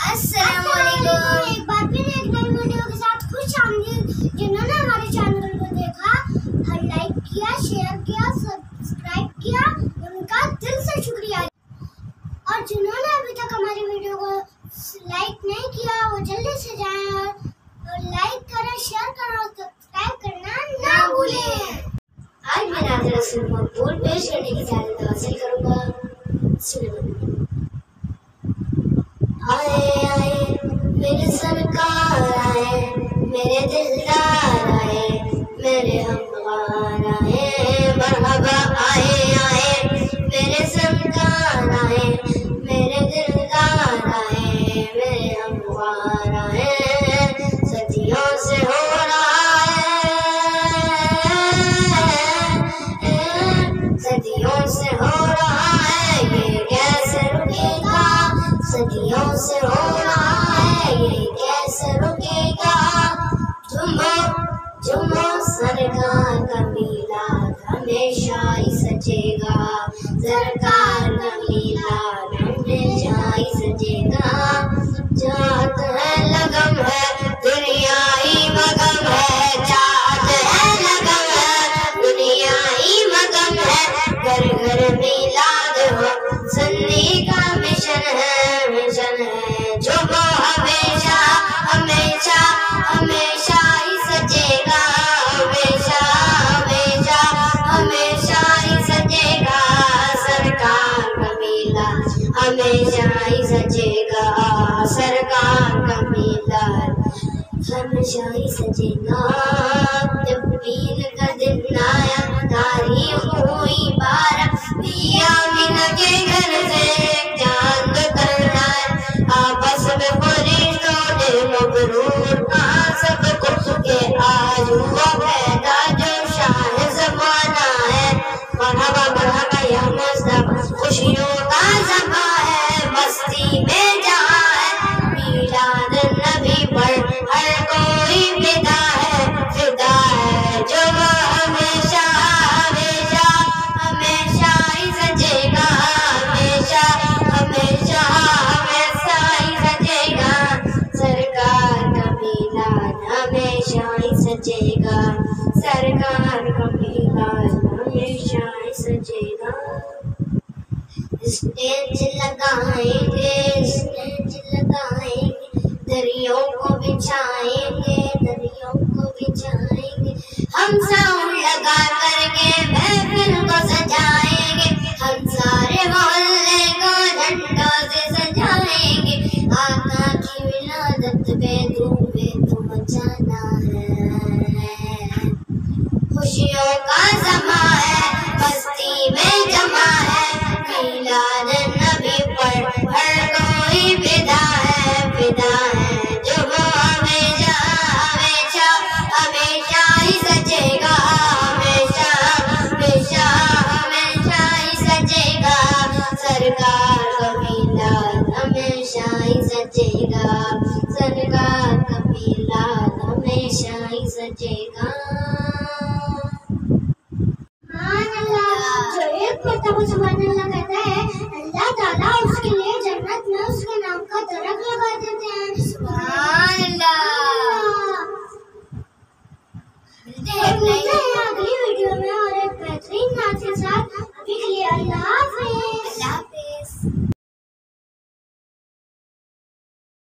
अस्सलामुअलैकुम एक बार फिर एक नई वीडियो के साथ खुश आमदीद जिन्होंने हमारे चैनल को देखा हर लाइक किया शेयर किया सब्सक्राइब किया उनका दिल से शुक्रिया और जिन्होंने अभी तक हमारी वीडियो को लाइक नहीं किया वो जल्दी से जाएँ और लाइक करें शेयर करें और सब्सक्राइब करना ना भूलें आज मैं नाज़िर रसूल मकबूल पेश करने की इजाज़त हासिल करूँगा मेरे दिलदार आए मेरे हमगार आए मरहबा आए आए मेरे सरकार आए मेरे दिलदार आए मेरे आए सदियों से हो रहा है सदियों से हो रहा है ये कैसे रुकेगा, सदियों से हो रहा सरकार का के घर से स्टेज लगाएँगे स्टेज लगाएँगे दरियों को बिछाएँगे दरियों को बिछाएँगे हम साउंड लगा करके महफिल को सजाएँगे हम सारे मोहल्ले को झंडों से सजाएँगे। आका की विलादत पे करता वो जमाने लगा कहता है। अल्लाह ताला उसके लिए